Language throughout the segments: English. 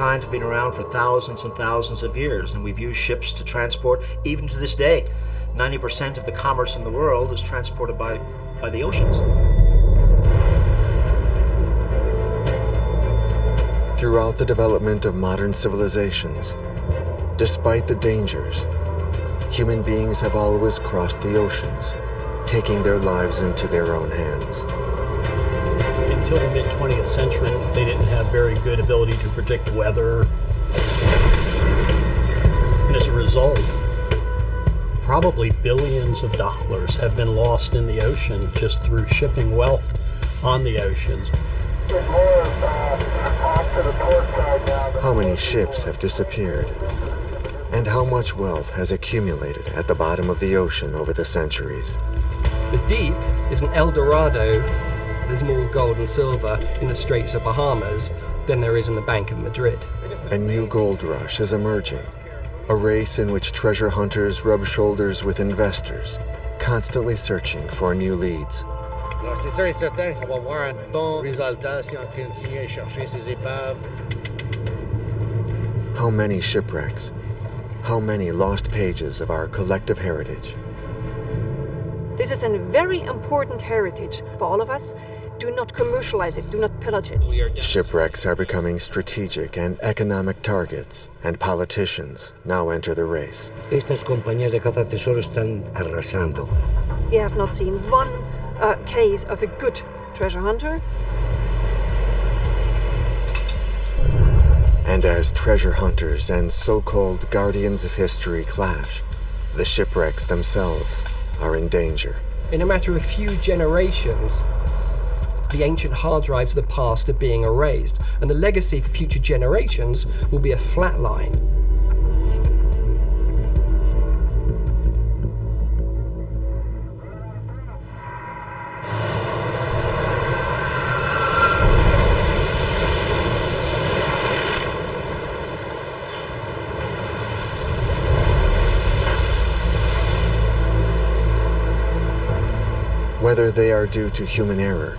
have been around for thousands and thousands of years, and we've used ships to transport, even to this day. 90% of the commerce in the world is transported by, by the oceans. Throughout the development of modern civilizations, despite the dangers, human beings have always crossed the oceans, taking their lives into their own hands. Until the mid 20th century, they didn't have very good ability to predict weather. And as a result, probably billions of dollars have been lost in the ocean just through shipping wealth on the oceans. How many ships have disappeared? And how much wealth has accumulated at the bottom of the ocean over the centuries? The deep is an El Dorado. There's more gold and silver in the Straits of Bahamas than there is in the Bank of Madrid. A new gold rush is emerging, a race in which treasure hunters rub shoulders with investors, constantly searching for new leads. c'est sûr et certain qu'on va avoir un bon résultat si on continue à chercher ces épaves. How many shipwrecks? How many lost pages of our collective heritage? This is a very important heritage for all of us. Do not commercialize it, do not pillage it. Shipwrecks are becoming strategic and economic targets, and politicians now enter the race. Estas compañías de caza tesoro están arrasando. We have not seen one uh, case of a good treasure hunter. And as treasure hunters and so called guardians of history clash, the shipwrecks themselves are in danger. In a matter of a few generations, the ancient hard drives of the past are being erased, and the legacy for future generations will be a flat line. Whether they are due to human error,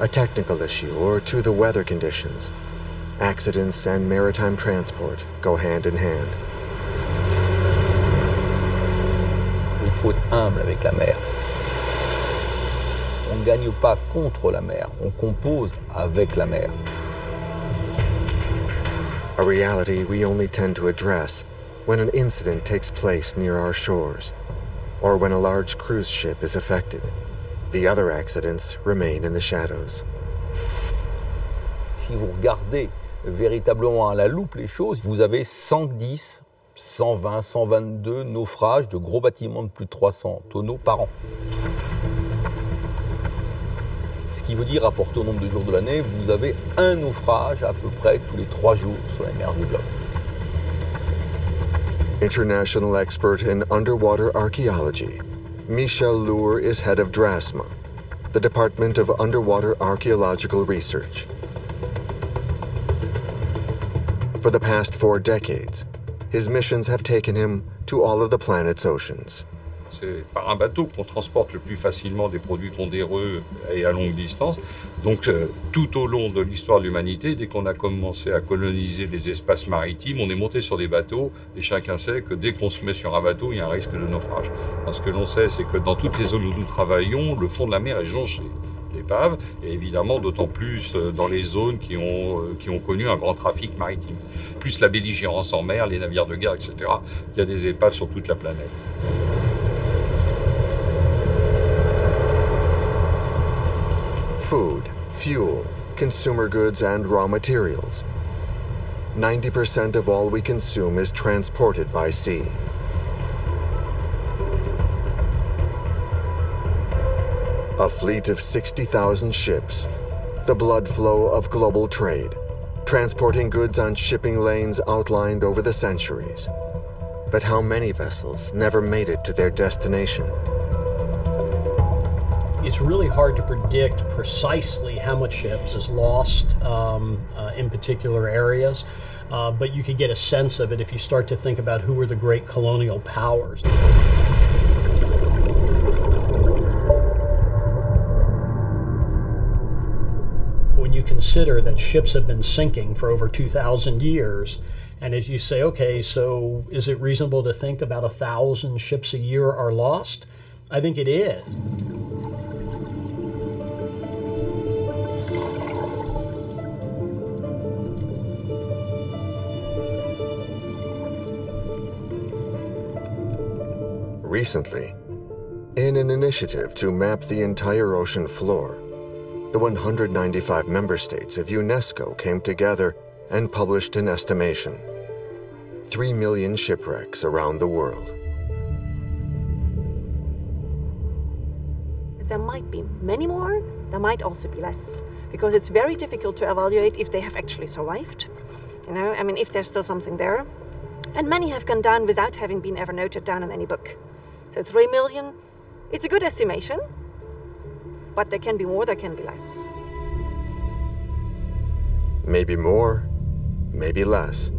a technical issue, or to the weather conditions, accidents and maritime transport go hand in hand. Il faut être humble avec la mer. On ne gagne pas contre la mer, on compose avec la mer. A reality we only tend to address when an incident takes place near our shores, or when a large cruise ship is affected. The other accidents remain in the shadows. Si vous regardez véritablement à la loupe les choses, vous avez 110, 120, 122 naufrages de gros bâtiments de plus de 300 tonneaux par an. Ce qui veut dire, rapporté au nombre de jours de l'année, vous avez un naufrage à peu près tous les trois jours sur la mer du globe. International expert in underwater archaeology, Michel L'Hour is head of DRASSM, the Department of Underwater Archaeological Research. For the past four decades, his missions have taken him to all of the planet's oceans. C'est par un bateau qu'on transporte le plus facilement des produits pondéreux et à longue distance. Donc euh, tout au long de l'histoire de l'humanité, dès qu'on a commencé à coloniser les espaces maritimes, on est monté sur des bateaux et chacun sait que dès qu'on se met sur un bateau, il y a un risque de naufrage. Ce que l'on sait, c'est que dans toutes les zones où nous travaillons, le fond de la mer est jonché d'épaves et évidemment d'autant plus euh, dans les zones qui ont, euh, qui ont connu un grand trafic maritime. Plus la belligérance en mer, les navires de guerre, etc. Il y a des épaves sur toute la planète. Food, fuel, consumer goods, and raw materials. 90% of all we consume is transported by sea. A fleet of 60,000 ships, the blood flow of global trade, transporting goods on shipping lanes outlined over the centuries. But how many vessels never made it to their destination? It's really hard to predict precisely how much ships is lost um, uh, in particular areas. Uh, but you could get a sense of it if you start to think about who were the great colonial powers. When you consider that ships have been sinking for over 2,000 years, and if you say, okay, so is it reasonable to think about a thousand ships a year are lost? I think it is. Recently, in an initiative to map the entire ocean floor, the 195 member states of UNESCO came together and published an estimation 3 million shipwrecks around the world. There might be many more, there might also be less, because it's very difficult to evaluate if they have actually survived. You know, I mean, if there's still something there. And many have gone down without having been ever noted down in any book. So 3 million, it's a good estimation, but there can be more, there can be less. Maybe more, maybe less.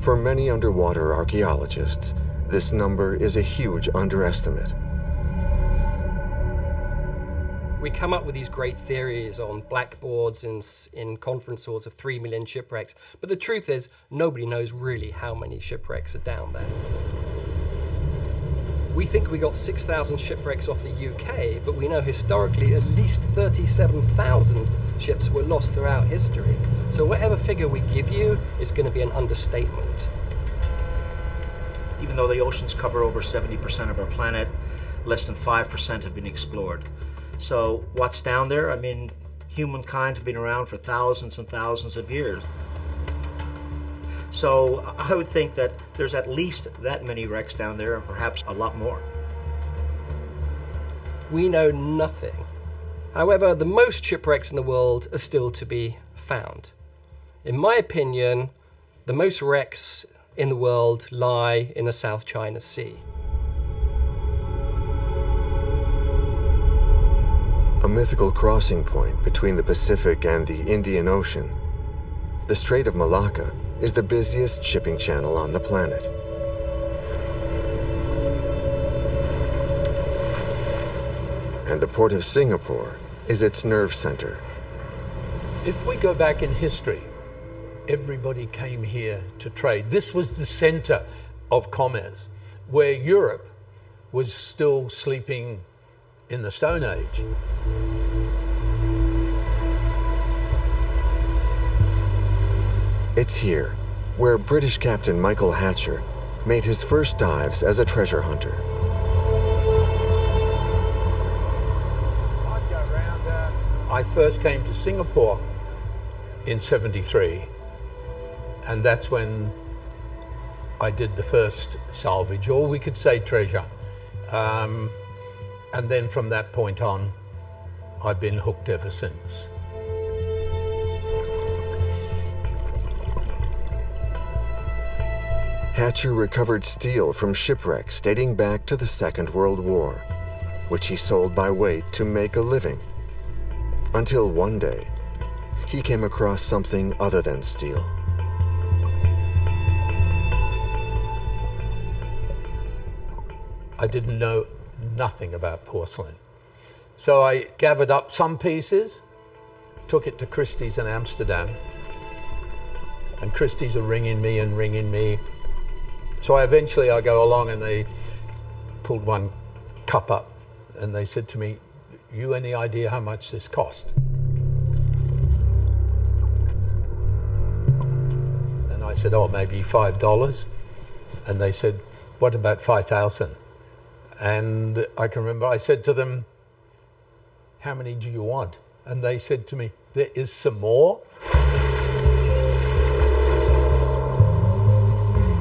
For many underwater archaeologists, this number is a huge underestimate. We come up with these great theories on blackboards in, in conference halls of 3 million shipwrecks, but the truth is, nobody knows really how many shipwrecks are down there. We think we got 6,000 shipwrecks off the UK, but we know historically at least 37,000 ships were lost throughout history. So whatever figure we give you is going to be an understatement. Even though the oceans cover over 70% of our planet, less than 5% have been explored. So what's down there? I mean, humankind have been around for thousands and thousands of years. So I would think that there's at least that many wrecks down there, and perhaps a lot more. We know nothing. However, the most shipwrecks in the world are still to be found. In my opinion, the most wrecks in the world lie in the South China Sea. A mythical crossing point between the Pacific and the Indian Ocean, the Strait of Malacca is the busiest shipping channel on the planet. And the port of Singapore is its nerve center. If we go back in history, everybody came here to trade. This was the center of commerce, where Europe was still sleeping in the Stone Age. It's here where British Captain Michael Hatcher made his first dives as a treasure hunter. I first came to Singapore in 73, and that's when I did the first salvage, or we could say treasure. Um, and then from that point on, I've been hooked ever since. Hatcher recovered steel from shipwrecks dating back to the Second World War, which he sold by weight to make a living. Until one day, he came across something other than steel. I didn't know nothing about porcelain. So I gathered up some pieces, took it to Christie's in Amsterdam, and Christie's are ringing me and ringing me so I eventually I go along and they pulled one cup up and they said to me, you any idea how much this cost? And I said, oh, maybe $5. And they said, what about 5,000? And I can remember I said to them, how many do you want? And they said to me, there is some more.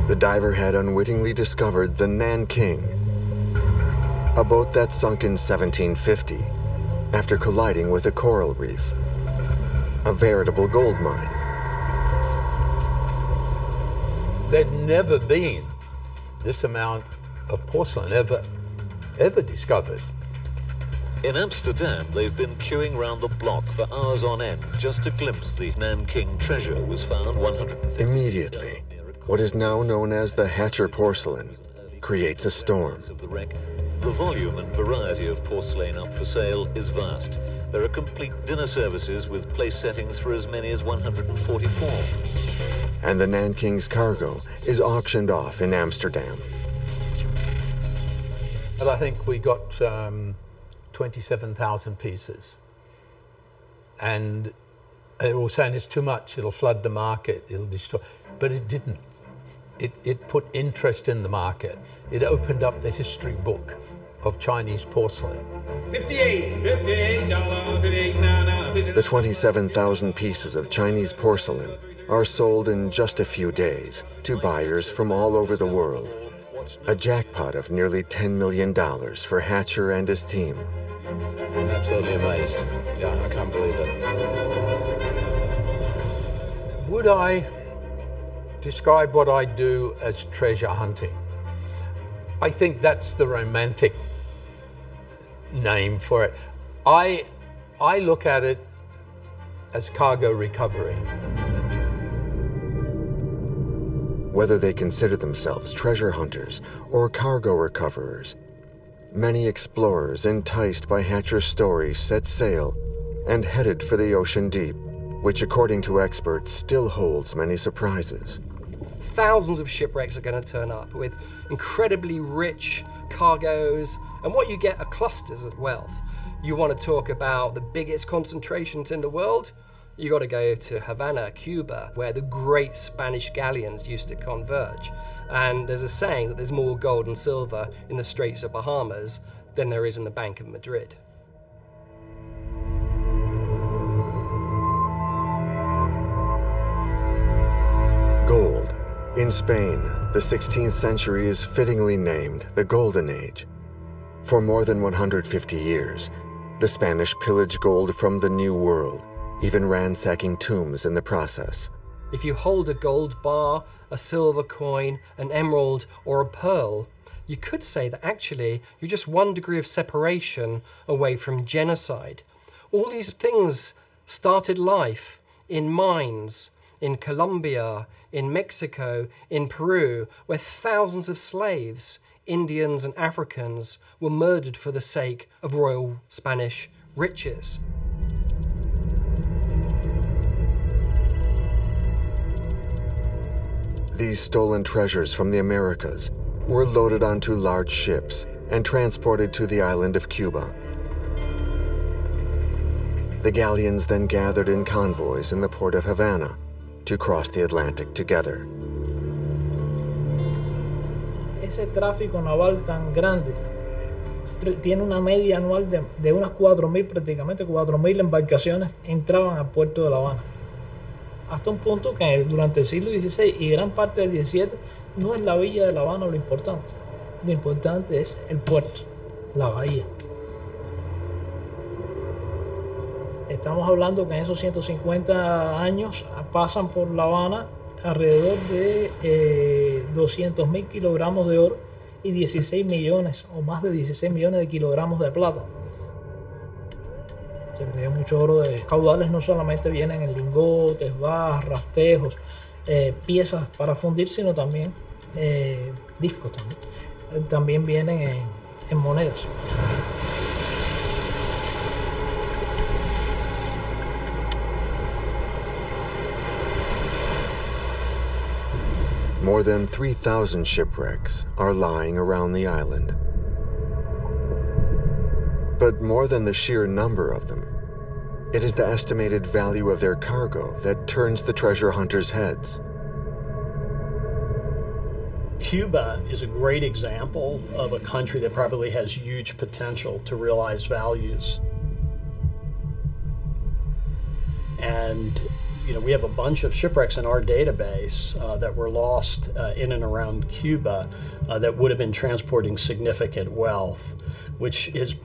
The diver had unwittingly discovered the Nanking, a boat that sunk in 1750 after colliding with a coral reef, a veritable gold mine. There'd never been this amount of porcelain ever, ever discovered. In Amsterdam, they've been queuing round the block for hours on end just to glimpse the Nanking treasure was found 150 Immediately, what is now known as the Hatcher porcelain creates a storm. The the volume and variety of porcelain up for sale is vast. There are complete dinner services with place settings for as many as 144. And the Nanking's cargo is auctioned off in Amsterdam. And I think we got um, 27,000 pieces. And they were all saying it's too much, it'll flood the market, it'll destroy. But it didn't. It, it put interest in the market. It opened up the history book of Chinese porcelain. 58, 58, dollar, 58, The 27,000 pieces of Chinese porcelain are sold in just a few days to buyers from all over the world. A jackpot of nearly $10 million for Hatcher and his team. I'm absolutely amazed. Yeah, I can't believe it. Would I describe what I do as treasure hunting? I think that's the romantic name for it. I, I look at it as cargo recovery. Whether they consider themselves treasure hunters or cargo recoverers, many explorers enticed by Hatcher's story set sail and headed for the ocean deep, which, according to experts, still holds many surprises. Thousands of shipwrecks are going to turn up with incredibly rich cargoes, and what you get are clusters of wealth. You want to talk about the biggest concentrations in the world? You got to go to Havana, Cuba, where the great Spanish galleons used to converge. And there's a saying that there's more gold and silver in the Straits of Bahamas than there is in the Bank of Madrid. In Spain, the 16th century is fittingly named the Golden Age. For more than 150 years, the Spanish pillaged gold from the New World, even ransacking tombs in the process. If you hold a gold bar, a silver coin, an emerald, or a pearl, you could say that actually you're just one degree of separation away from genocide. All these things started life in mines, in Colombia, in Mexico, in Peru, where thousands of slaves, Indians and Africans, were murdered for the sake of royal Spanish riches. These stolen treasures from the Americas were loaded onto large ships and transported to the island of Cuba. The galleons then gathered in convoys in the port of Havana to cross the Atlantic together. Ese tráfico naval tan grande tiene una media anual de, de unas 4.000, prácticamente 4.000 embarcaciones entraban al puerto de La Habana. Hasta un punto que durante el siglo XVI y gran parte del XVII no es la villa de La Habana lo importante. Lo importante es el puerto, la bahía. Estamos hablando que en esos 150 años pasan por La Habana alrededor de eh, 200 mil kilogramos de oro y 16 millones o más de 16 millones de kilogramos de plata. Se crea mucho oro de caudales, no solamente vienen en lingotes, barras, tejos, eh, piezas para fundir, sino también eh, discos también. Eh, también vienen en, en monedas. More than 3,000 shipwrecks are lying around the island. But more than the sheer number of them, it is the estimated value of their cargo that turns the treasure hunters' heads. Cuba is a great example of a country that probably has huge potential to realize values. And you know, we have a bunch of shipwrecks in our database uh, that were lost uh, in and around Cuba uh, that would have been transporting significant wealth, which is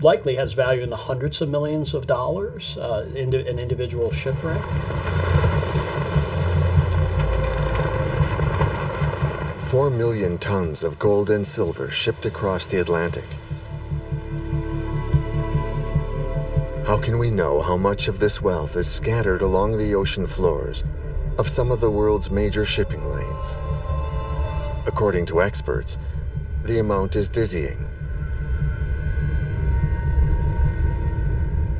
likely has value in the hundreds of millions of dollars uh, in an individual shipwreck. Four million tons of gold and silver shipped across the Atlantic. How can we know how much of this wealth is scattered along the ocean floors of some of the world's major shipping lanes? According to experts, the amount is dizzying.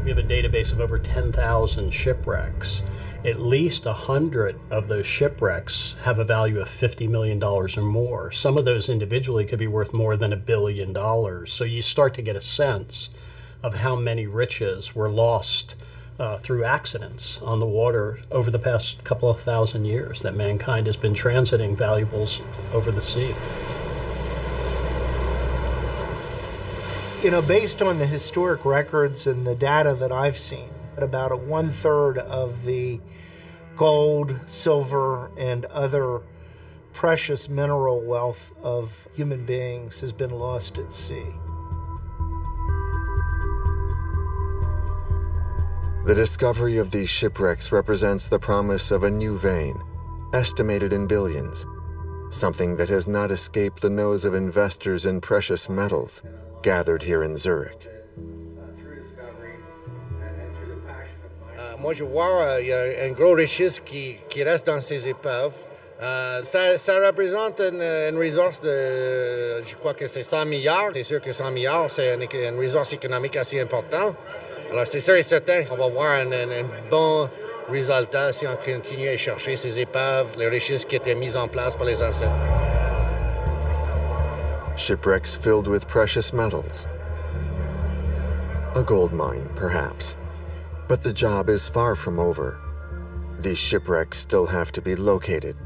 We have a database of over 10,000 shipwrecks. At least 100 of those shipwrecks have a value of $50 million or more. Some of those individually could be worth more than a billion dollars. So you start to get a sense of how many riches were lost uh, through accidents on the water over the past couple of thousand years that mankind has been transiting valuables over the sea. You know, based on the historic records and the data that I've seen, about a one third of the gold, silver, and other precious mineral wealth of human beings has been lost at sea. The discovery of these shipwrecks represents the promise of a new vein, estimated in billions, something that has not escaped the nose of investors in precious metals gathered here in Zurich. Moi, je vois il y a un gros richesse qui, qui reste dans ces épaves. Euh, ça, ça, représente une, une, ressource de, je crois que c'est 100 milliards. C'est sûr que 100 milliards, c'est une, une ressource économique assez importante. Alors, c'est sûr et certain qu'on va voir un, un, un, bon résultat si on continue à chercher ces épaves, les richesses qui étaient mises en place par les ancêtres. Shipwrecks filled with precious metals. A gold mine, perhaps. But the job is far from over. These shipwrecks still have to be located.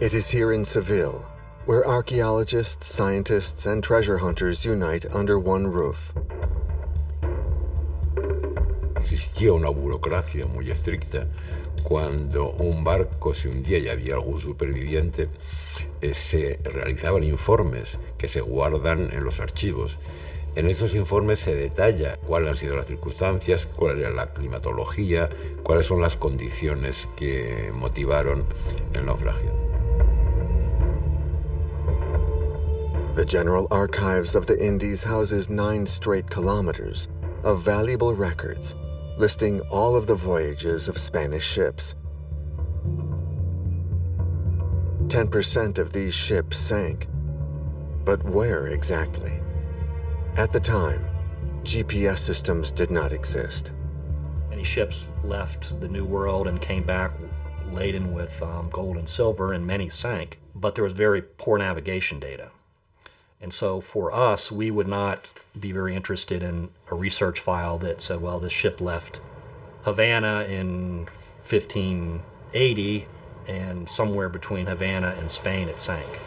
It is here in Seville, where archaeologists, scientists, and treasure hunters unite under one roof. Existía una burocracia muy estricta. Cuando un barco se hundía y había algún superviviente, eh, se realizaban informes que se guardan en los archivos. En esos informes se detalla cuáles han sido las circunstancias, cuál era la climatología, cuáles son las condiciones que motivaron el naufragio. The General Archives of the Indies houses nine straight kilometers of valuable records listing all of the voyages of Spanish ships. 10% of these ships sank. But where exactly? At the time, GPS systems did not exist. Many ships left the New World and came back laden with um, gold and silver, and many sank, but there was very poor navigation data. And so for us, we would not be very interested in a research file that said, well, this ship left Havana in 1580 and somewhere between Havana and Spain it sank.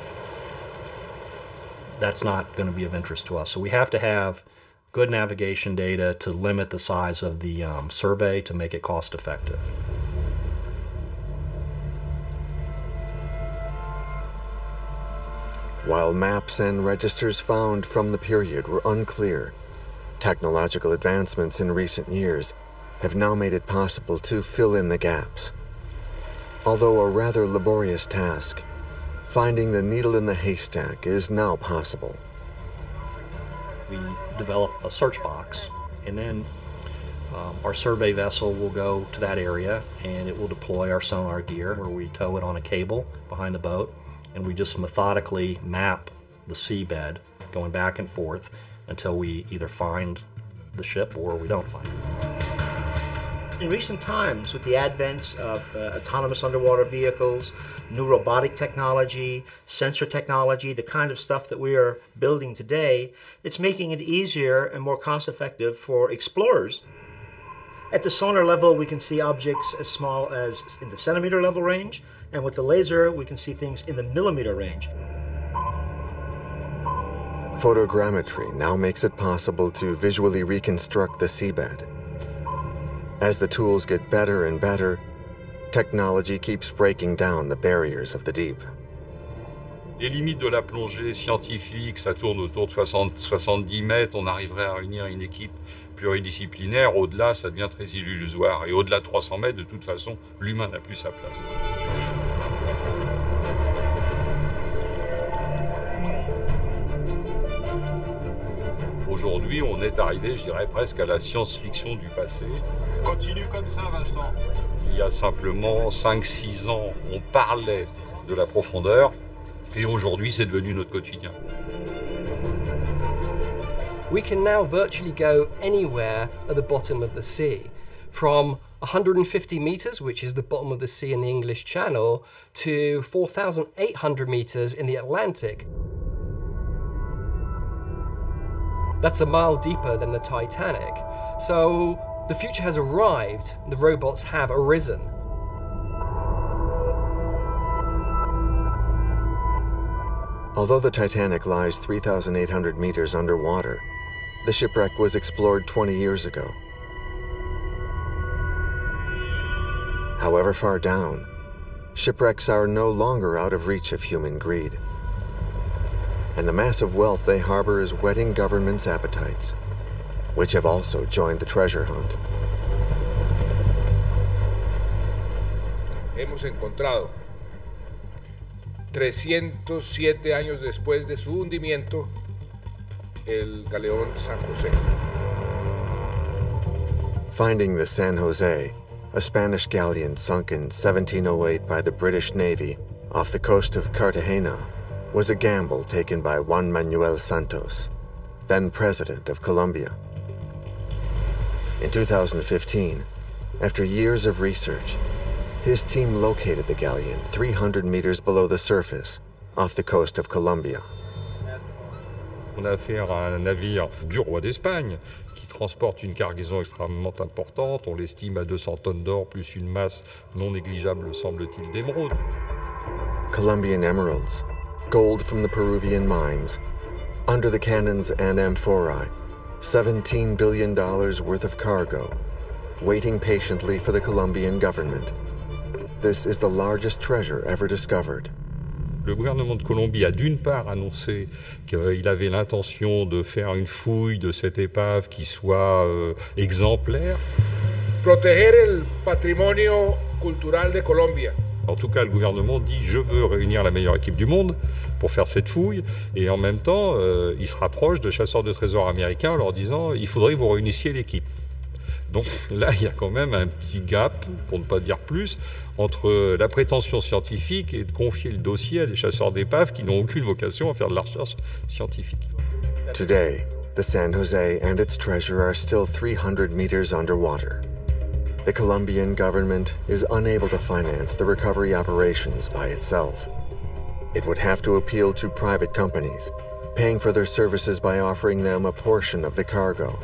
That's not going to be of interest to us. So we have to have good navigation data to limit the size of the um, survey to make it cost effective. While maps and registers found from the period were unclear, technological advancements in recent years have now made it possible to fill in the gaps. Although a rather laborious task, finding the needle in the haystack is now possible. We develop a search box, and then um, our survey vessel will go to that area and it will deploy our sonar gear where we tow it on a cable behind the boat and we just methodically map the seabed going back and forth until we either find the ship or we don't find it. In recent times, with the advent of uh, autonomous underwater vehicles, new robotic technology, sensor technology, the kind of stuff that we are building today, it's making it easier and more cost effective for explorers. At the sonar level, we can see objects as small as in the centimeter level range, and with the laser, we can see things in the millimeter range. Photogrammetry now makes it possible to visually reconstruct the seabed. As the tools get better and better, technology keeps breaking down the barriers of the deep. Les limites de la plongée scientifique, ça tourne autour de 60, 70 mètres. On arriverait à réunir une équipe pluridisciplinaire. Au-delà, ça devient très illusoire. Et au-delà de 300 mètres, de toute façon, l'humain n'a plus sa place. Aujourd'hui, on est arrivé, je dirais, presque à la science-fiction du passé. Continue comme ça, Vincent. Il y a simplement 5-6 ans, on parlait de la profondeur. Et aujourd'hui, c'est devenu notre quotidien. We can now virtually go anywhere at the bottom of the sea, from 150 meters, which is the bottom of the sea in the English Channel, to 4,800 meters in the Atlantic. That's a mile deeper than the Titanic. So the future has arrived, the robots have arisen. Although the Titanic lies 3,800 meters underwater, the shipwreck was explored 20 years ago. However far down, shipwrecks are no longer out of reach of human greed. And the massive wealth they harbor is whetting governments' appetites, which have also joined the treasure hunt. Hemos encontrado 307 años después de su hundimiento, el galeón San José. Finding the San Jose, a Spanish galleon sunk in 1708 by the British Navy off the coast of Cartagena, was a gamble taken by Juan Manuel Santos, then president of Colombia. In 2015, after years of research, his team located the galleon 300 meters below the surface off the coast of Colombia. On a affaire à un navire du roi d'Espagne qui transporte une cargaison extrêmement importante. On l'estime à 200 tonnes d'or plus une masse non négligeable, semble-t-il, d'émeraude. Colombian emeralds, gold from the Peruvian mines, under the cannons and amphorae, $17 billion worth of cargo, waiting patiently for the Colombian government. This is the largest treasure ever discovered. Le gouvernement de Colombie a d'une part annoncé qu'il avait l'intention de faire une fouille de cette épave qui soit euh, exemplaire. Proteger el patrimonio cultural de Colombia. En tout cas, le gouvernement dit je veux réunir la meilleure équipe du monde pour faire cette fouille, et en même temps, euh, il se rapproche de chasseurs de trésors américains en leur disant il faudrait que vous réunissiez l'équipe. Donc là, il y a quand même un petit gap, pour ne pas dire plus, entre la prétention scientifique et de confier le dossier à des chasseurs d'épaves qui n'ont aucune vocation à faire de la recherche scientifique. Today, the San Jose and its treasure are still 300 meters underwater. The Colombian government is unable to finance the recovery operations by itself. It would have to appeal to private companies, paying for their services by offering them a portion of the cargo,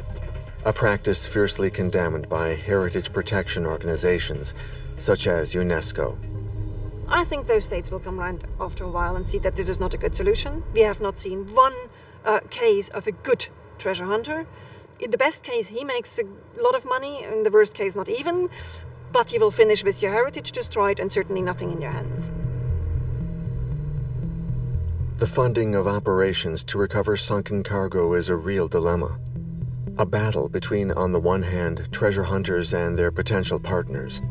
a practice fiercely condemned by heritage protection organizations such as UNESCO. I think those states will come round after a while and see that this is not a good solution. We have not seen one uh, case of a good treasure hunter. In the best case, he makes a lot of money. In the worst case, not even. But you will finish with your heritage destroyed and certainly nothing in your hands. The funding of operations to recover sunken cargo is a real dilemma. A battle between, on the one hand, treasure hunters and their potential partners,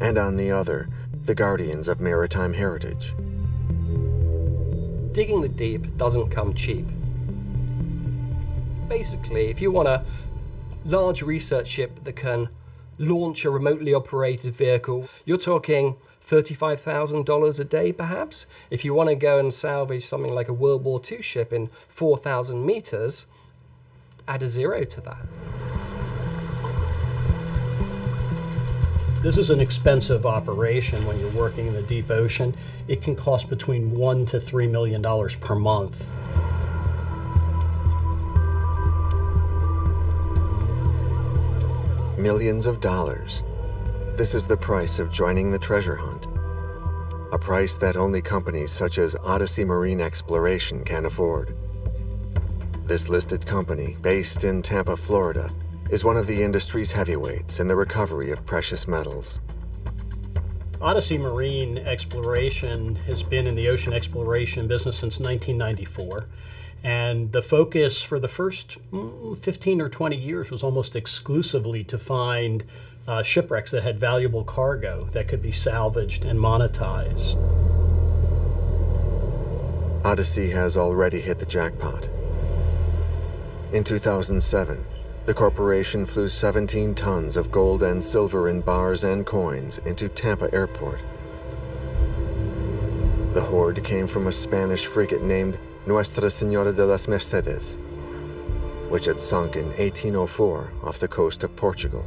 and on the other, the guardians of maritime heritage. Digging the deep doesn't come cheap. Basically, if you want a large research ship that can launch a remotely operated vehicle, you're talking $35,000 a day, perhaps. If you want to go and salvage something like a World War II ship in 4,000 meters, add a zero to that. This is an expensive operation when you're working in the deep ocean. It can cost between one to three million dollars per month. Millions of dollars. This is the price of joining the treasure hunt. A price that only companies such as Odyssey Marine Exploration can afford. This listed company, based in Tampa, Florida, is one of the industry's heavyweights in the recovery of precious metals. Odyssey Marine Exploration has been in the ocean exploration business since 1994. And the focus for the first mm, 15 or 20 years was almost exclusively to find uh, shipwrecks that had valuable cargo that could be salvaged and monetized. Odyssey has already hit the jackpot. In 2007, the corporation flew 17 tons of gold and silver in bars and coins into Tampa Airport. The hoard came from a Spanish frigate named Nuestra Señora de las Mercedes, which had sunk in 1804 off the coast of Portugal.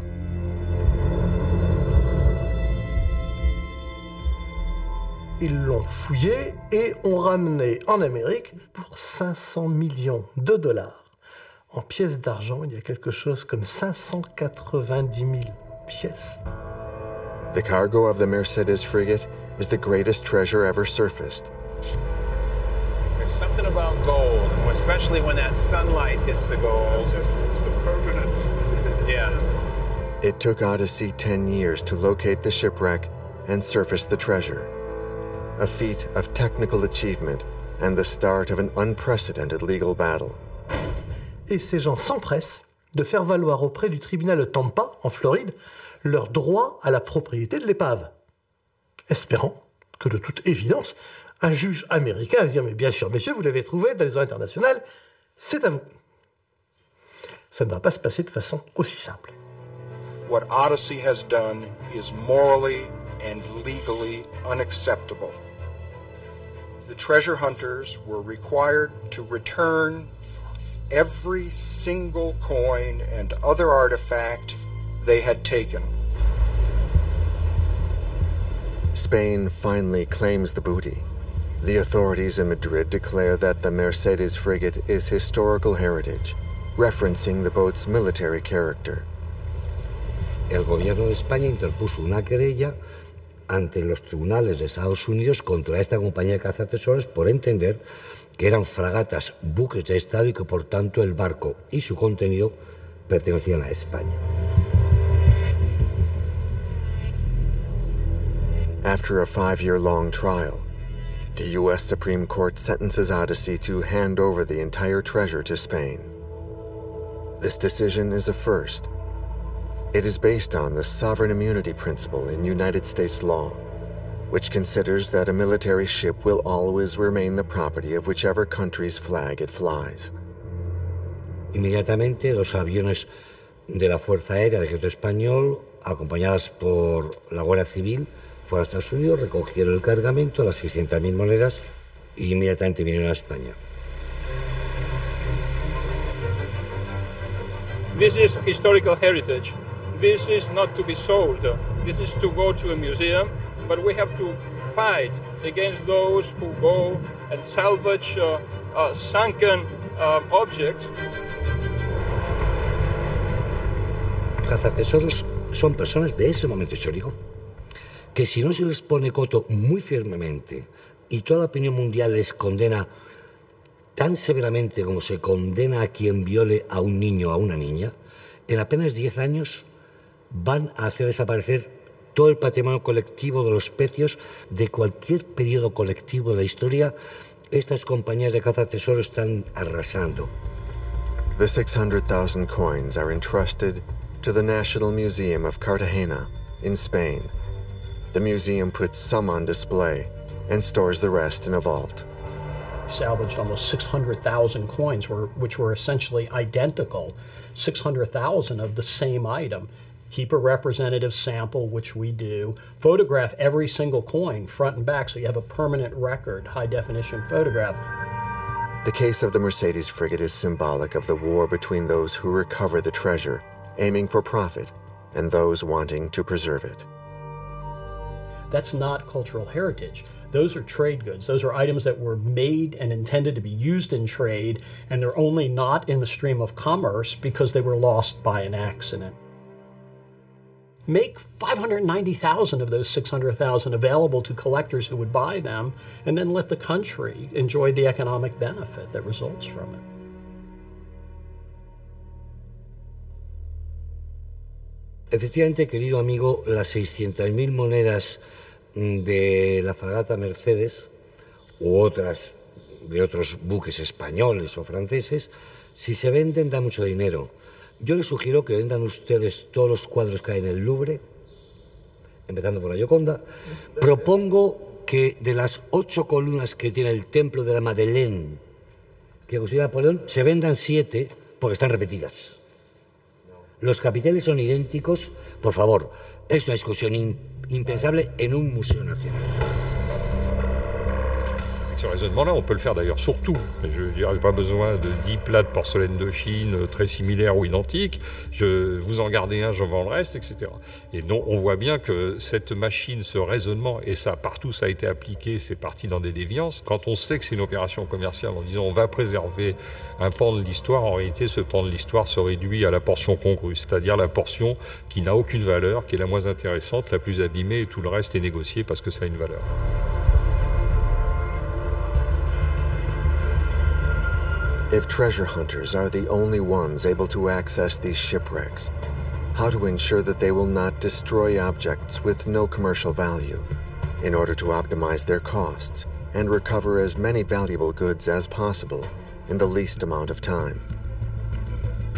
Ils l'ont fouillé et ont ramené en Amérique pour 500 millions de dollars. En pièces d'argent, il y a quelque chose comme 590 000 pièces. The cargo of the Mercedes frigate is the greatest treasure ever surfaced. There's something about gold, especially when that sunlight hits the gold. It's, just, it's the permanence. yeah. It took Odyssey 10 years to locate the shipwreck and surface the treasure. A feat of technical achievement and the start of an unprecedented legal battle. Ces gens s'empressent de faire valoir auprès du tribunal de Tampa, en Floride, leur droit à la propriété de l'épave, espérant que de toute évidence, un juge américain va dire Mais bien sûr, messieurs, vous l'avez trouvé dans les eaux internationales, c'est à vous. Ça ne va pas se passer de façon aussi simple. What Odyssey has done is morally and legally unacceptable. The treasure hunters were required to return every single coin and other artifact they had taken. Spain finally claims the booty. The authorities in Madrid declare that the Mercedes frigate is historical heritage, referencing the boat's military character. El gobierno de España interpuso una querella ante los tribunales de Estados Unidos contra esta compañía de cazatesoros por entender que eran fragatas buques de Estado y que por tanto el barco y su contenido pertenecían a España. After a five year long trial, the U.S. Supreme Court sentences Odyssey to hand over the entire treasure to Spain. This decision is a first. It is based on the sovereign immunity principle in United States law, which considers that a military ship will always remain the property of whichever country's flag it flies. Inmediatamente los aviones de la Fuerza Aérea del Ejército Español, acompañadas por la Guardia Civil, fueron a Estados Unidos, recogieron el cargamento, las 600.000 monedas, y inmediatamente vinieron a España. This is historical heritage. This is not to be sold. This is to go to a museum, but we have to fight against those who go and salvage uh, uh, sunken uh, objects. Cazatesoros son personas de ese momento histórico que si no se les pone coto muy firmemente y toda la opinión mundial les condena tan severamente como se condena a quien viole a un niño o a una niña, en apenas 10 años van a hacer desaparecer todo el patrimonio colectivo de los pecios de cualquier periodo colectivo de la historia. Estas compañías de caza tesoro están arrasando. The 600,000 coins are entrusted to the National Museum of Cartagena in Spain. The museum puts some on display and stores the rest in a vault. Salvaged almost 600,000 coins, were, which were essentially identical, 600,000 of the same item. Keep a representative sample, which we do. Photograph every single coin, front and back, so you have a permanent record, high definition photograph. The case of the Mercedes frigate is symbolic of the war between those who recover the treasure, aiming for profit, and those wanting to preserve it. That's not cultural heritage. Those are trade goods. Those are items that were made and intended to be used in trade, and they're only not in the stream of commerce because they were lost by an accident. Make 590,000 of those 600,000 available to collectors who would buy them, and then let the country enjoy the economic benefit that results from it. Efectivamente, querido amigo, las 600.000 monedas mm, de la fragata Mercedes u otras de otros buques españoles o franceses, si se venden da mucho dinero. Yo les sugiero que vendan ustedes todos los cuadros que hay en el Louvre, empezando por la Gioconda. Propongo que de las ocho columnas que tiene el templo de la Madeleine, que construyó Napoleón, se vendan siete porque están repetidas. Los capiteles son idénticos. Por favor, es una discusión impensable en un museo nacional. Ce raisonnement-là, on peut le faire d'ailleurs sur tout. Je n'ai pas besoin de 10 plats de porcelaine de Chine euh, très similaires ou identiques. Je, vous en gardez un, j'en vends le reste, etc. Et non, on voit bien que cette machine, ce raisonnement, et ça, partout ça a été appliqué, c'est parti dans des déviances. Quand on sait que c'est une opération commerciale en disant on va préserver un pan de l'histoire, en réalité, ce pan de l'histoire se réduit à la portion congrue, c'est-à-dire la portion qui n'a aucune valeur, qui est la moins intéressante, la plus abîmée, et tout le reste est négocié parce que ça a une valeur. If treasure hunters are the only ones able to access these shipwrecks, how to ensure that they will not destroy objects with no commercial value in order to optimize their costs and recover as many valuable goods as possible in the least amount of time.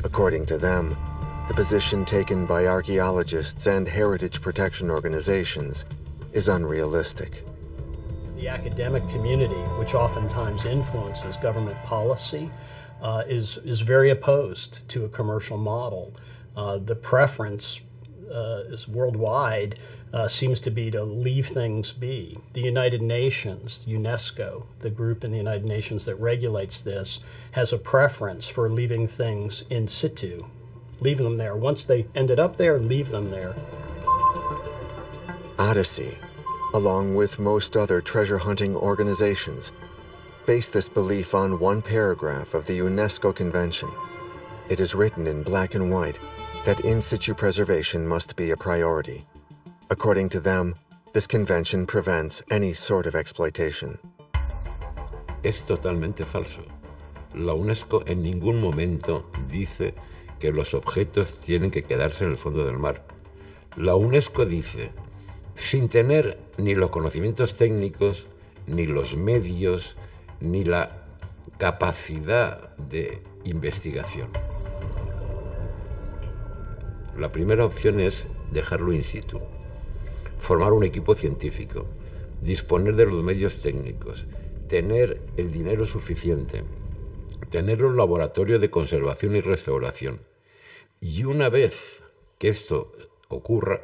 According to them, the position taken by archaeologists and heritage protection organizations is unrealistic. The academic community, which oftentimes influences government policy, uh, is, is very opposed to a commercial model. Uh, the preference uh, is worldwide uh, seems to be to leave things be. The United Nations, UNESCO, the group in the United Nations that regulates this, has a preference for leaving things in situ, leaving them there. Once they ended up there, leave them there. Odyssey along with most other treasure hunting organizations, base this belief on one paragraph of the UNESCO Convention. It is written in black and white that in situ preservation must be a priority. According to them, this convention prevents any sort of exploitation. Es totalmente falso. La UNESCO en ningún momento dice que los objetos tienen que quedarse en el fondo del mar. La UNESCO dice sin tener ni los conocimientos técnicos, ni los medios, ni la capacidad de investigación. La primera opción es dejarlo in situ, formar un equipo científico, disponer de los medios técnicos, tener el dinero suficiente, tener un laboratorio de conservación y restauración. Y una vez que esto ocurra,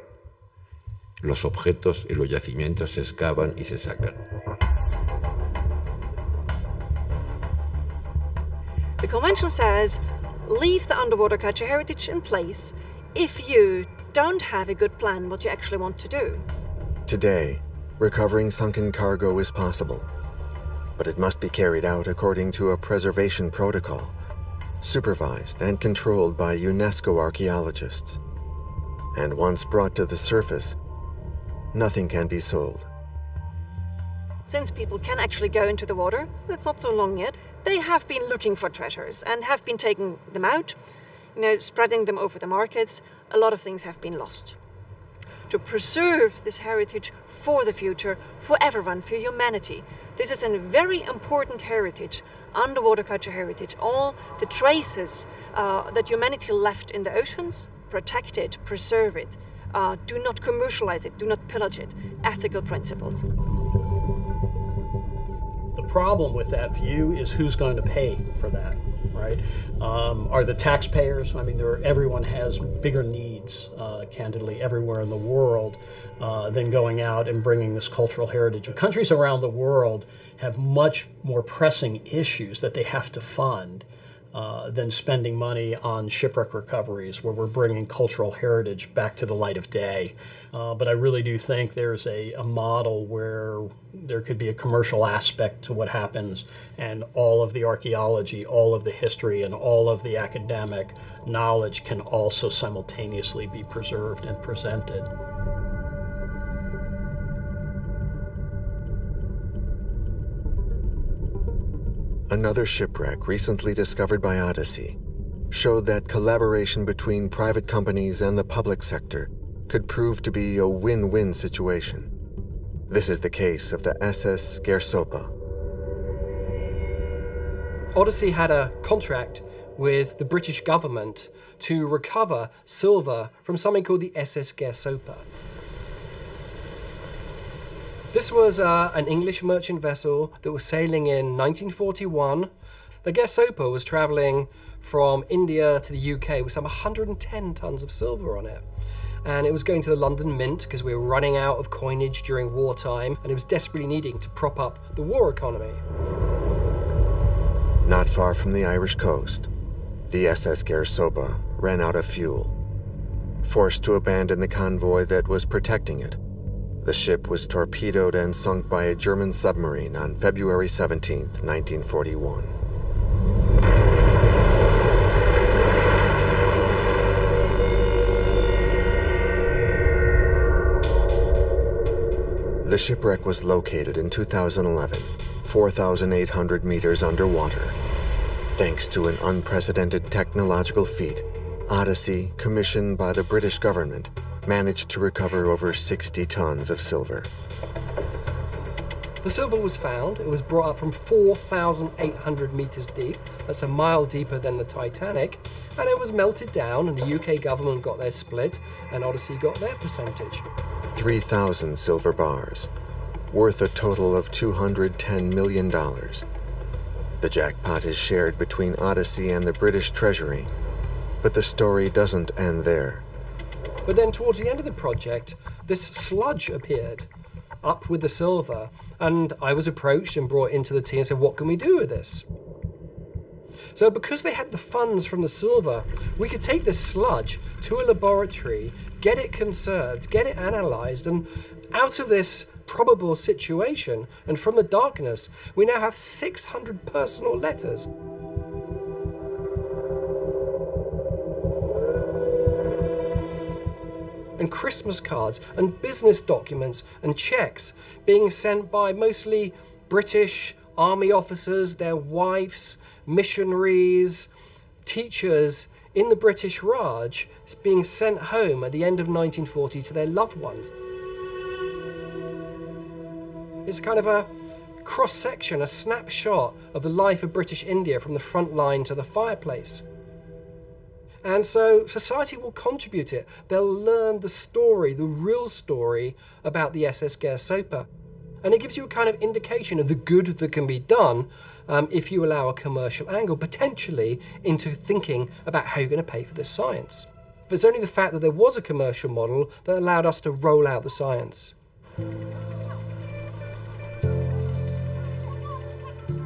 los objetos y los yacimientos se excavan y se sacan. The convention says leave the underwater culture heritage in place if you don't have a good plan what you actually want to do. Today, recovering sunken cargo is possible, but it must be carried out according to a preservation protocol, supervised and controlled by UNESCO archaeologists. And once brought to the surface, nothing can be sold. Since people can actually go into the water, it's not so long yet, they have been looking for treasures and have been taking them out, you know, spreading them over the markets. A lot of things have been lost. To preserve this heritage for the future, for everyone, for humanity, this is a very important heritage, underwater culture heritage. All the traces uh, that humanity left in the oceans, protect it, preserve it, uh, do not commercialize it, do not pillage it. Ethical principles. The problem with that view is who's going to pay for that, right? Um, are the taxpayers? I mean, there are, everyone has bigger needs, uh, candidly, everywhere in the world uh, than going out and bringing this cultural heritage. Countries around the world have much more pressing issues that they have to fund uh, than spending money on shipwreck recoveries where we're bringing cultural heritage back to the light of day. Uh, but I really do think there's a, a model where there could be a commercial aspect to what happens, and all of the archaeology, all of the history, and all of the academic knowledge can also simultaneously be preserved and presented. Another shipwreck recently discovered by Odyssey showed that collaboration between private companies and the public sector could prove to be a win win situation. This is the case of the SS Gairsoppa. Odyssey had a contract with the British government to recover silver from something called the SS Gairsoppa. This was uh, an English merchant vessel that was sailing in 1941. The Gairsoppa was traveling from India to the UK with some 110 tons of silver on it. and it was going to the London Mint because we were running out of coinage during wartime, and it was desperately needing to prop up the war economy. Not far from the Irish coast, the SS Gairsoppa ran out of fuel. Forced to abandon the convoy that was protecting it, the ship was torpedoed and sunk by a German submarine on February 17, 1941. The shipwreck was located in 2011, 4,800 meters underwater. Thanks to an unprecedented technological feat, Odyssey, commissioned by the British government, managed to recover over 60 tons of silver. The silver was found. It was brought up from 4,800 meters deep. That's a mile deeper than the Titanic. And it was melted down, and the UK government got their split, and Odyssey got their percentage. 3,000 silver bars, worth a total of $210 million. The jackpot is shared between Odyssey and the British Treasury, but the story doesn't end there. But then, towards the end of the project, this sludge appeared up with the silver, and I was approached and brought into the team and said, What can we do with this? So, because they had the funds from the silver, we could take this sludge to a laboratory, get it conserved, get it analyzed, and out of this probable situation and from the darkness, we now have 600 personal letters. And Christmas cards and business documents and checks being sent by mostly British army officers, their wives, missionaries, teachers in the British Raj being sent home at the end of 1940 to their loved ones. It's kind of a cross section, a snapshot of the life of British India from the front line to the fireplace. And so society will contribute it. They'll learn the story, the real story about the SS Gairsoppa. And it gives you a kind of indication of the good that can be done um, if you allow a commercial angle, potentially into thinking about how you're going to pay for this science. But it's only the fact that there was a commercial model that allowed us to roll out the science.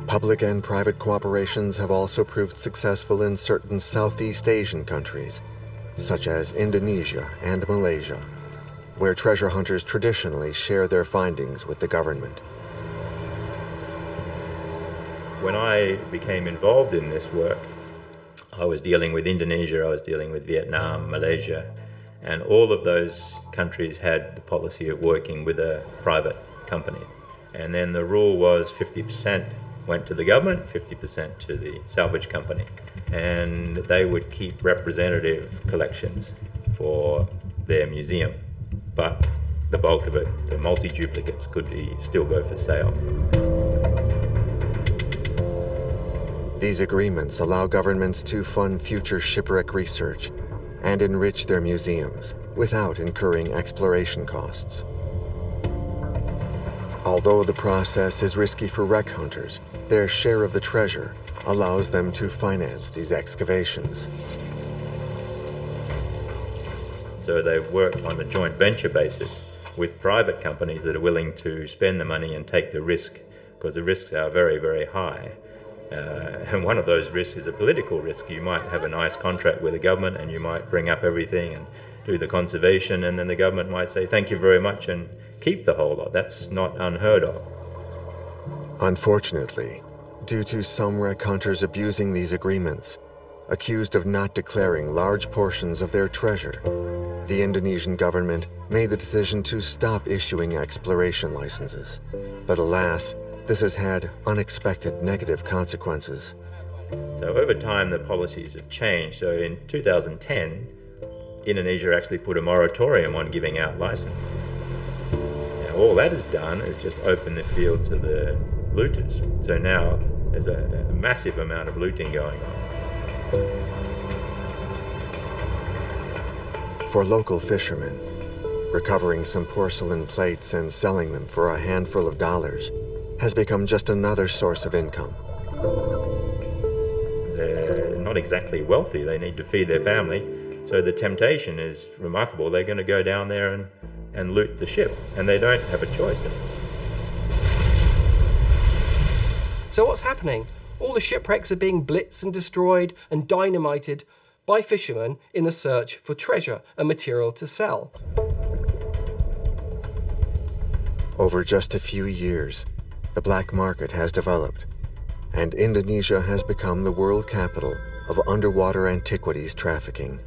Public and private cooperations have also proved successful in certain Southeast Asian countries, such as Indonesia and Malaysia, where treasure hunters traditionally share their findings with the government. When I became involved in this work, I was dealing with Indonesia, I was dealing with Vietnam, Malaysia, and all of those countries had the policy of working with a private company. And then the rule was 50% went to the government, 50% to the salvage company. And they would keep representative collections for their museum. But the bulk of it, the multi duplicates, could be, still go for sale. These agreements allow governments to fund future shipwreck research and enrich their museums without incurring exploration costs. Although the process is risky for wreck hunters, their share of the treasure allows them to finance these excavations. So they've worked on a joint venture basis with private companies that are willing to spend the money and take the risk because the risks are very, very high. Uh, and one of those risks is a political risk. You might have a nice contract with the government and you might bring up everything and do the conservation, and then the government might say, Thank you very much, and keep the whole lot. That's not unheard of. Unfortunately, due to some wreck hunters abusing these agreements, accused of not declaring large portions of their treasure, the Indonesian government made the decision to stop issuing exploration licenses. But alas, this has had unexpected negative consequences. So over time, the policies have changed. So in 2010, Indonesia actually put a moratorium on giving out license. All that has done is just open the field to the looters. So now there's a, a massive amount of looting going on. For local fishermen, recovering some porcelain plates and selling them for a handful of dollars has become just another source of income. They're not exactly wealthy, they need to feed their family, So the temptation is remarkable. They're going to go down there and, and loot the ship, and they don't have a choice. So what's happening? All the shipwrecks are being blitzed and destroyed and dynamited by fishermen in the search for treasure and material to sell. Over just a few years, the black market has developed, and Indonesia has become the world capital of underwater antiquities trafficking.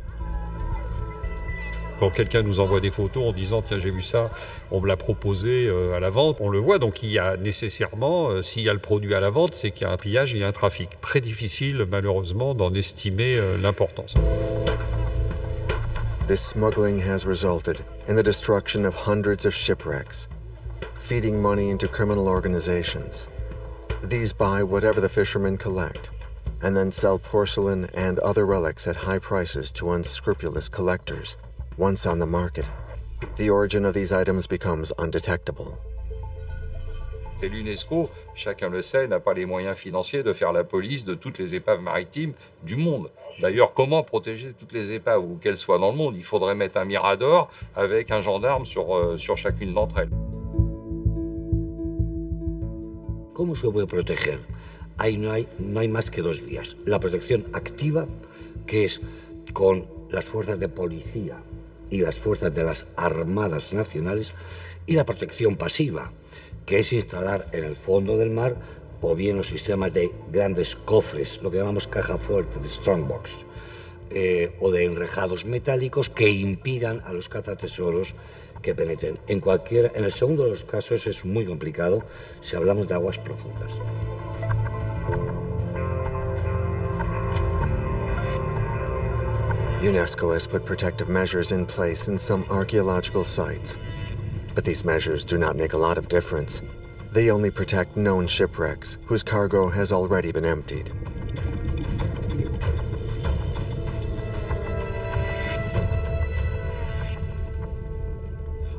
Quand quelqu'un nous envoie des photos en disant tiens j'ai vu ça, on me l'a proposé euh, à la vente, on le voit. Donc il y a nécessairement, euh, s'il y a le produit à la vente, c'est qu'il y a un pillage, il y a un trafic. Très difficile malheureusement d'en estimer euh, l'importance. This smuggling has resulted in the destruction of hundreds of shipwrecks, feeding money into criminal organizations. These buy whatever the fishermen collect and then sell porcelain and other relics at high prices to unscrupulous collectors. Once on the market, the origin of these items becomes undetectable. Et l'UNESCO, chacun le sait, n'a pas les moyens financiers de faire la police de toutes les épaves maritimes du monde. D'ailleurs, comment protéger toutes les épaves, où qu'elles soient dans le monde? Il faudrait mettre un mirador avec un gendarme sur, euh, sur chacune d'entre elles. ¿Cómo se puede proteger? Ahí no hay, no hay más que dos vías. La protección activa, que es con las fuerzas de policía y las fuerzas de las armadas nacionales, y la protección pasiva, que es instalar en el fondo del mar o bien los sistemas de grandes cofres, lo que llamamos caja fuerte, de strongbox, eh, o de enrejados metálicos que impidan a los cazatesoros que penetren. En, cualquier, en el segundo de los casos es muy complicado si hablamos de aguas profundas. UNESCO has put protective measures in place in some archaeological sites. But these measures do not make a lot of difference. They only protect known shipwrecks whose cargo has already been emptied.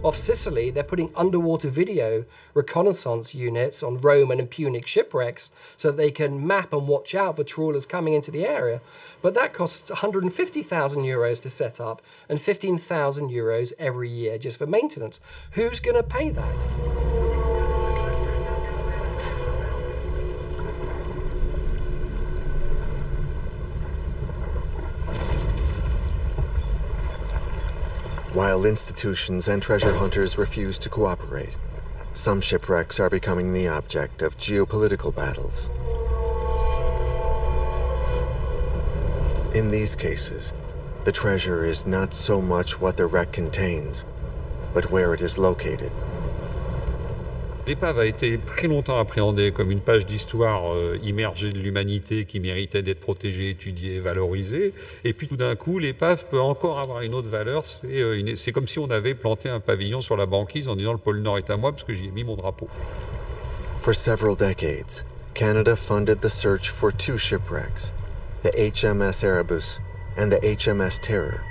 Off Sicily, they're putting underwater video reconnaissance units on Roman and Punic shipwrecks so they can map and watch out for trawlers coming into the area. But that costs 150,000 euros to set up and 15,000 euros every year just for maintenance. Who's going to pay that? While institutions and treasure hunters refuse to cooperate, some shipwrecks are becoming the object of geopolitical battles. In these cases, the treasure is not so much what the wreck contains, but where it is located. L'épave a été très longtemps appréhendée comme une page d'histoire euh, immergée de l'humanité qui méritait d'être protégée, étudiée, valorisée. Et puis tout d'un coup, l'épave peut encore avoir une autre valeur. C'est euh, c'est comme si on avait planté un pavillon sur la banquise en disant le pôle Nord est à moi parce que j'y ai mis mon drapeau. For several decades, Canada funded the search for two shipwrecks, the HMS Erebus and the HMS Terror,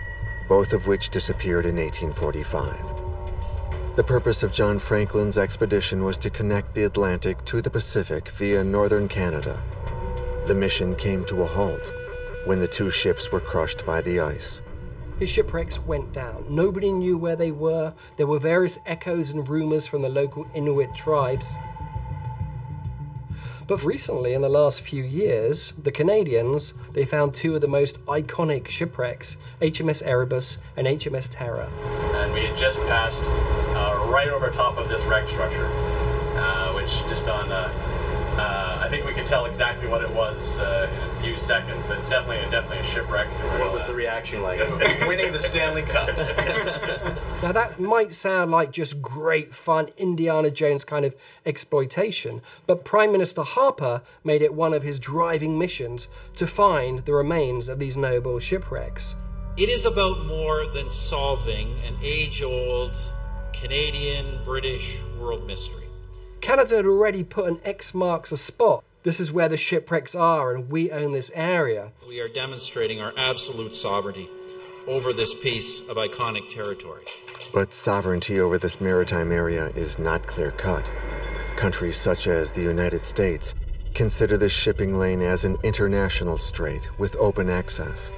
both of which disappeared in 1845. The purpose of John Franklin's expedition was to connect the Atlantic to the Pacific via northern Canada. The mission came to a halt when the two ships were crushed by the ice. His shipwrecks went down. Nobody knew where they were. There were various echoes and rumors from the local Inuit tribes. But recently, in the last few years, the Canadians, they found two of the most iconic shipwrecks, HMS Erebus and HMS Terror. And we had just passed right over top of this wreck structure, uh, which just on, uh, uh, I think we could tell exactly what it was uh, in a few seconds. It's definitely, definitely a shipwreck. What was the reaction like? Winning the Stanley Cup. Now, that might sound like just great fun Indiana Jones kind of exploitation, but Prime Minister Harper made it one of his driving missions to find the remains of these noble shipwrecks. It is about more than solving an age old Canadian British world mystery. Canada had already put an X marks a spot. This is where the shipwrecks are, and we own this area. We are demonstrating our absolute sovereignty over this piece of iconic territory. But sovereignty over this maritime area is not clear cut. Countries such as the United States consider this shipping lane as an international strait with open access.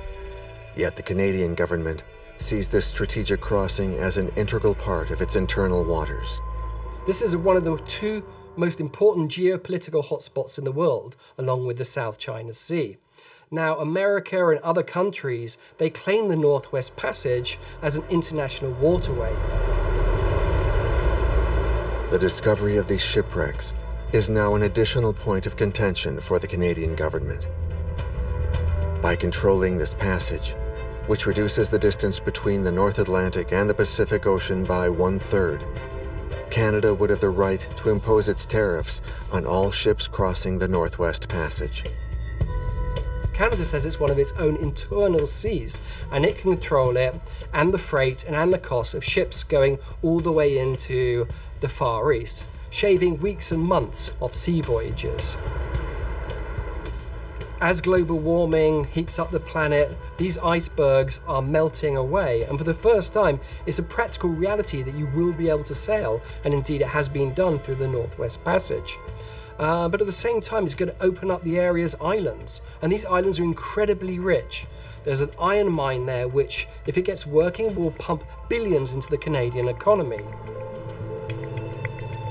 Yet the Canadian government sees this strategic crossing as an integral part of its internal waters. This is one of the two most important geopolitical hotspots in the world, along with the South China Sea. Now, America and other countries, they claim the Northwest Passage as an international waterway. The discovery of these shipwrecks is now an additional point of contention for the Canadian government. By controlling this passage, which reduces the distance between the North Atlantic and the Pacific Ocean by one third, Canada would have the right to impose its tariffs on all ships crossing the Northwest Passage. Canada says it's one of its own internal seas and it can control it and the freight and, and the cost of ships going all the way into the Far East, shaving weeks and months of sea voyages. As global warming heats up the planet, these icebergs are melting away, and for the first time, it's a practical reality that you will be able to sail, and indeed it has been done through the Northwest Passage. Uh, but at the same time, it's going to open up the area's islands, and these islands are incredibly rich. There's an iron mine there, which, if it gets working, will pump billions into the Canadian economy.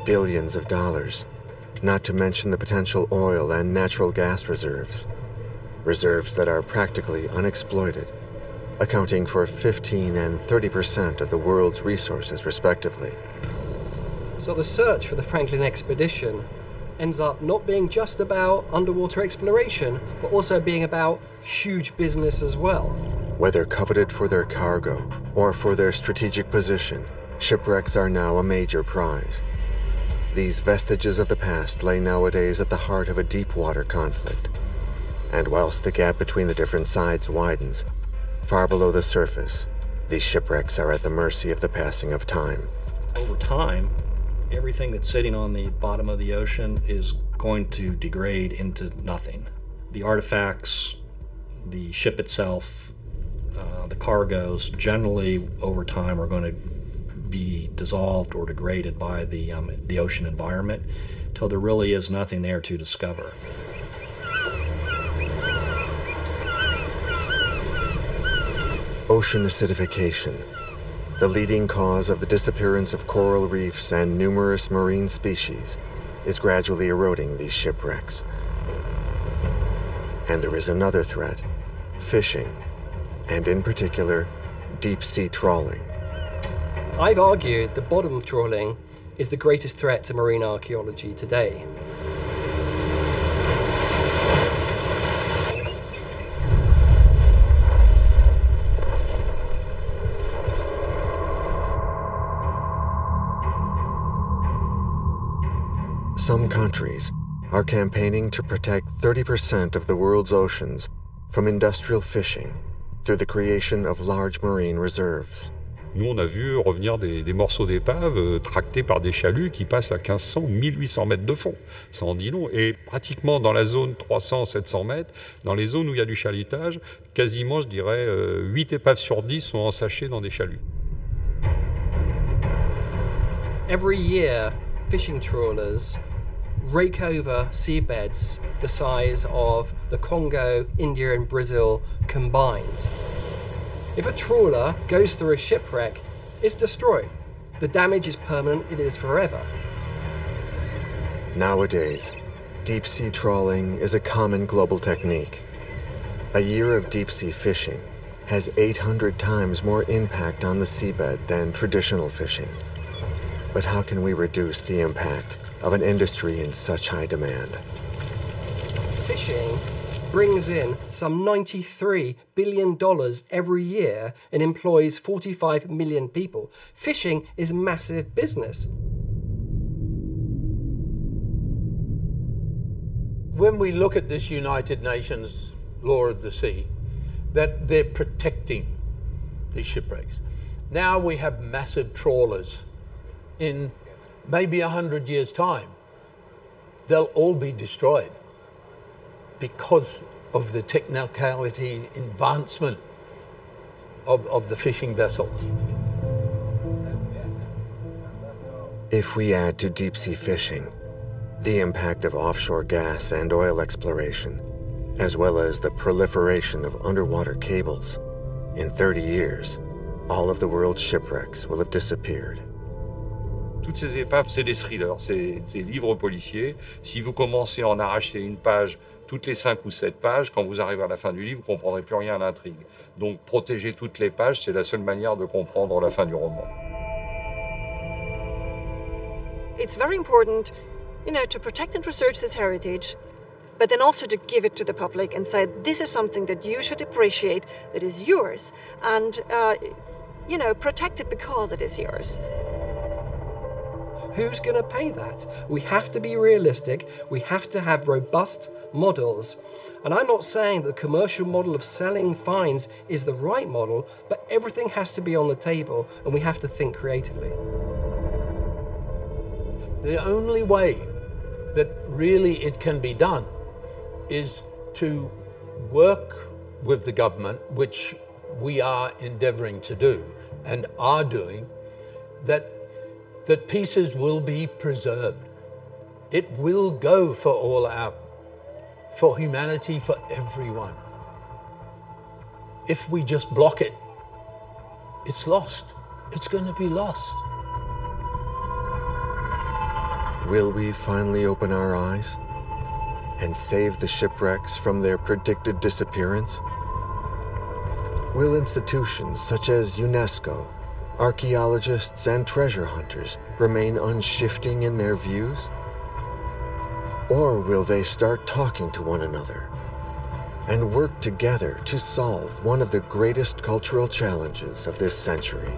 Billions of dollars, not to mention the potential oil and natural gas reserves reserves that are practically unexploited, accounting for 15 and 30% of the world's resources, respectively. So the search for the Franklin expedition ends up not being just about underwater exploration, but also being about huge business as well. Whether coveted for their cargo or for their strategic position, shipwrecks are now a major prize. These vestiges of the past lay nowadays at the heart of a deep water conflict and whilst the gap between the different sides widens, far below the surface, these shipwrecks are at the mercy of the passing of time. Over time, everything that's sitting on the bottom of the ocean is going to degrade into nothing. The artifacts, the ship itself, uh, the cargoes, generally over time are going to be dissolved or degraded by the, um, the ocean environment until there really is nothing there to discover. Ocean acidification, the leading cause of the disappearance of coral reefs and numerous marine species, is gradually eroding these shipwrecks. And there is another threat fishing, and in particular, deep sea trawling. I've argued that bottom trawling is the greatest threat to marine archaeology today. Countries are campaigning to protect 30% of the world's oceans from industrial fishing through the creation of large marine reserves. Nous, on a vu revenir des, des morceaux d'épave euh, tractés par des chaluts qui passent à 1500, 1800 mètres de fond. Ça en dit long. Et pratiquement dans la zone 300, 700 mètres, dans les zones où il y a du chalutage, quasiment, je dirais, euh, 8 épaves sur 10 sont ensachées dans des chaluts. Every year, fishing trawlers rake over seabeds the size of the Congo, India, and Brazil combined. If a trawler goes through a shipwreck, it's destroyed. The damage is permanent, it is forever. Nowadays, deep sea trawling is a common global technique. A year of deep sea fishing has 800 times more impact on the seabed than traditional fishing. But how can we reduce the impact of an industry in such high demand. Fishing brings in some $93 billion every year and employs 45 million people. Fishing is massive business. When we look at this United Nations law of the sea, that they're protecting these shipwrecks. Now we have massive trawlers in maybe 100 years' time, they'll all be destroyed because of the technicality advancement of, of the fishing vessels. If we add to deep sea fishing the impact of offshore gas and oil exploration, as well as the proliferation of underwater cables, In 30 years, all of the world's shipwrecks will have disappeared. Toutes ces épaves, c'est des thrillers, c'est des livres policiers. Si vous commencez à en arracher une page toutes les 5 ou 7 pages, quand vous arrivez à la fin du livre, vous comprendrez plus rien à l'intrigue. Donc protéger toutes les pages, c'est la seule manière de comprendre la fin du roman. It's very important, you know, to protect and research this heritage, but then also to give it to the public and say this is something that you should appreciate, that is yours, and, uh, you know, protect it because it is yours. Who's going to pay that? We have to be realistic. We have to have robust models. And I'm not saying that the commercial model of selling fines is the right model, but everything has to be on the table and we have to think creatively. The only way that really it can be done is to work with the government, which we are endeavoring to do and are doing, that that pieces will be preserved. It will go for all out, for humanity, for everyone. If we just block it, it's lost. It's going to be lost. Will we finally open our eyes and save the shipwrecks from their predicted disappearance? Will institutions such as UNESCO archaeologists and treasure hunters remain unshifting in their views? Or will they start talking to one another and work together to solve one of the greatest cultural challenges of this century?